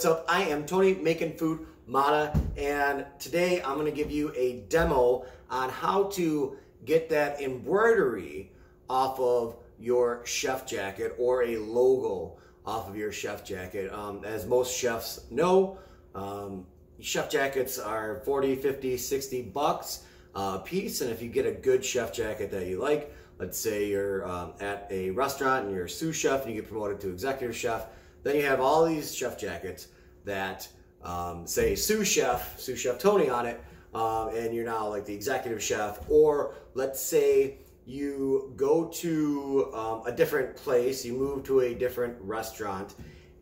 what's up? I am Tony making food Mata and today I'm going to give you a demo on how to get that embroidery off of your chef jacket or a logo off of your chef jacket. Um, as most chefs know, um, chef jackets are 40, 50, 60 bucks a piece and if you get a good chef jacket that you like, let's say you're um, at a restaurant and you're a sous chef and you get promoted to executive chef, then you have all these chef jackets that um, say sous chef, sous chef Tony on it, um, and you're now like the executive chef. Or let's say you go to um, a different place, you move to a different restaurant,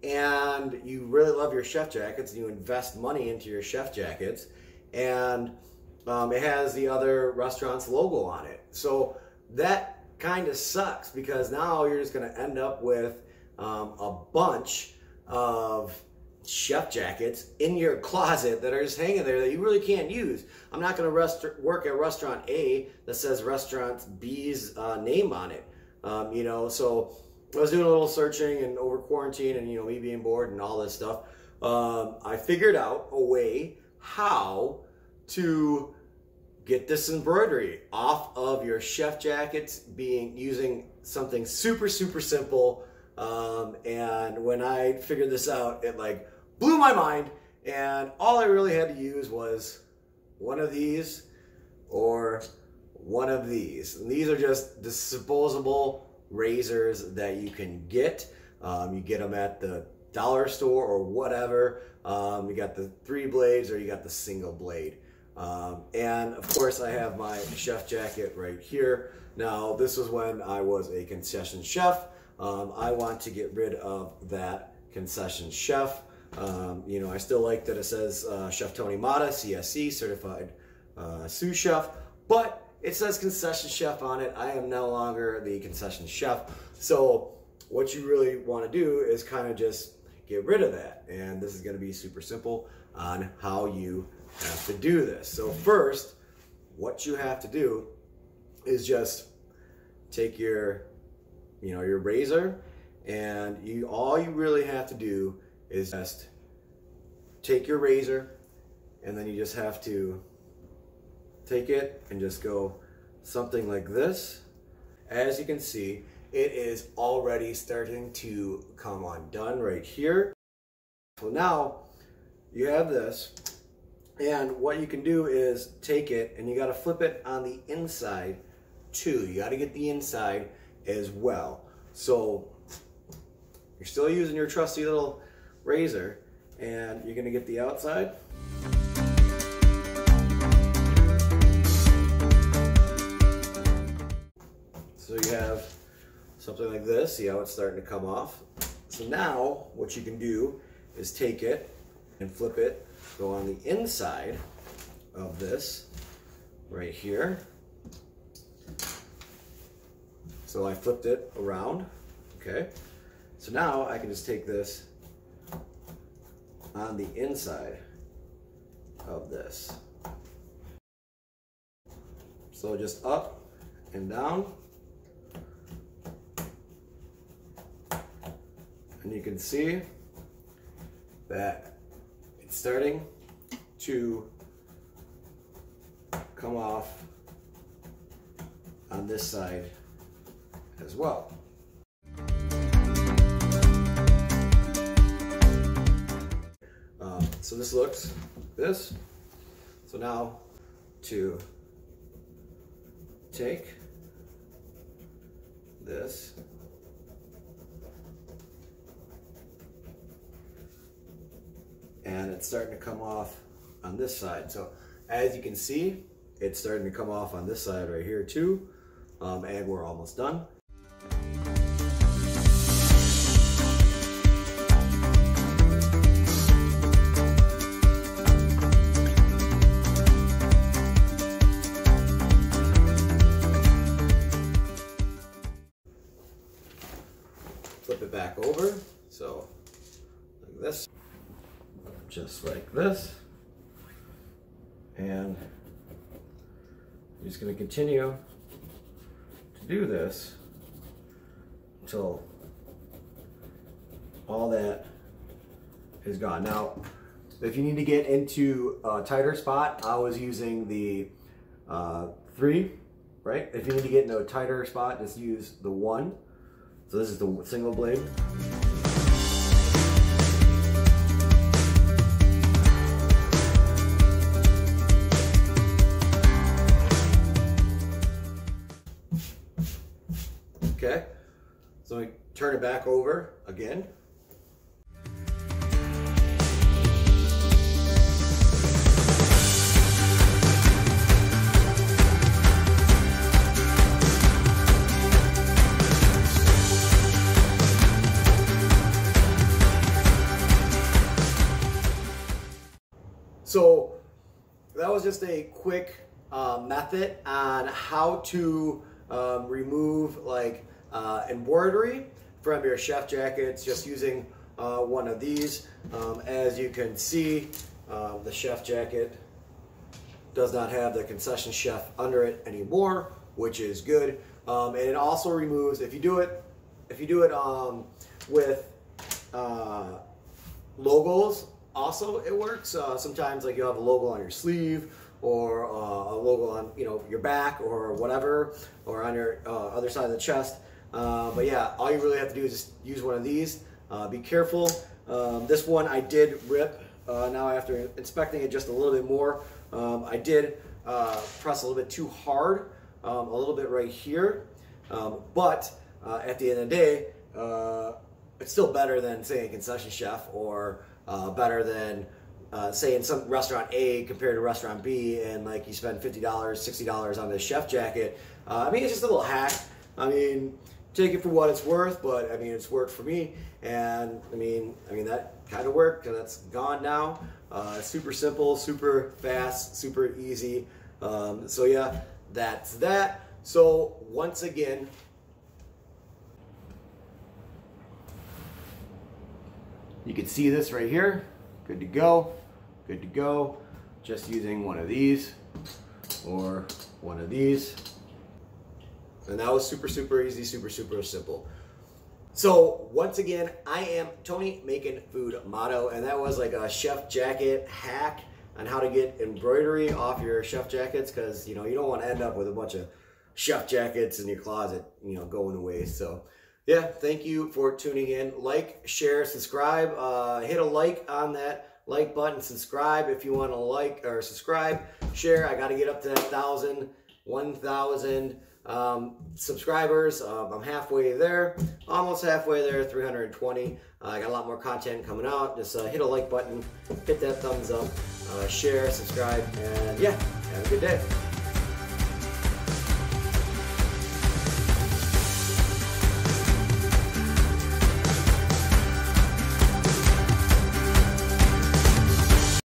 and you really love your chef jackets, and you invest money into your chef jackets, and um, it has the other restaurant's logo on it. So that kind of sucks because now you're just going to end up with um, a bunch of chef jackets in your closet that are just hanging there that you really can't use. I'm not going to rest work at restaurant A that says restaurant B's uh, name on it. Um, you know, so I was doing a little searching and over quarantine and, you know, me being bored and all this stuff. Um, I figured out a way how to get this embroidery off of your chef jackets being using something super, super simple um, and when I figured this out, it like blew my mind. And all I really had to use was one of these or one of these. And these are just disposable razors that you can get. Um, you get them at the dollar store or whatever. Um, you got the three blades or you got the single blade. Um, and of course I have my chef jacket right here. Now this was when I was a concession chef. Um, I want to get rid of that concession chef. Um, you know, I still like that it says uh, Chef Tony Mata, CSC, certified uh, sous chef, but it says concession chef on it. I am no longer the concession chef. So what you really want to do is kind of just get rid of that. And this is going to be super simple on how you have to do this. So first, what you have to do is just take your you know, your razor, and you all you really have to do is just take your razor, and then you just have to take it and just go something like this. As you can see, it is already starting to come undone right here. So now you have this and what you can do is take it and you got to flip it on the inside too. You got to get the inside as well. So you're still using your trusty little razor and you're gonna get the outside. So you have something like this, see how it's starting to come off. So now what you can do is take it and flip it, go on the inside of this right here so I flipped it around, okay? So now I can just take this on the inside of this. So just up and down. And you can see that it's starting to come off on this side as well. Um, so this looks like this. So now to take this and it's starting to come off on this side. So as you can see, it's starting to come off on this side right here too. Um, and we're almost done. This, just like this. And I'm just gonna continue to do this until all that is gone. Now, if you need to get into a tighter spot, I was using the uh, three, right? If you need to get into a tighter spot, just use the one. So this is the single blade. Again. So that was just a quick uh, method on how to um, remove like uh, embroidery from your chef jackets just using uh, one of these. Um, as you can see, um, the chef jacket does not have the concession chef under it anymore, which is good. Um, and it also removes, if you do it, if you do it um, with uh, logos also it works. Uh, sometimes like you have a logo on your sleeve or uh, a logo on you know your back or whatever or on your uh, other side of the chest. Uh, but yeah, all you really have to do is just use one of these. Uh, be careful. Um, this one I did rip. Uh, now after inspecting it just a little bit more, um, I did press a little bit too hard, um, a little bit right here. Um, but at the end of the day, it's still better than say a concession chef or uh, better than uh, say in some restaurant A compared to restaurant B, and like you spend fifty dollars, sixty dollars on this chef jacket. Uh, I mean, it's just a little hack. I mean, take it for what it's worth, but I mean, it's worked for me, and I mean, I mean that kind of worked, and that's gone now. Uh, super simple, super fast, super easy. Um, so yeah, that's that. So once again, You can see this right here. Good to go. Good to go. Just using one of these or one of these. And that was super, super easy, super, super simple. So once again, I am Tony Making Food Motto, and that was like a chef jacket hack on how to get embroidery off your chef jackets because you know you don't want to end up with a bunch of chef jackets in your closet, you know, going away. So yeah, thank you for tuning in. Like, share, subscribe. Uh, hit a like on that like button. Subscribe if you want to like or subscribe. Share. I got to get up to that thousand, one thousand um, subscribers. Um, I'm halfway there, almost halfway there, 320. Uh, I got a lot more content coming out. Just uh, hit a like button, hit that thumbs up, uh, share, subscribe, and yeah, have a good day.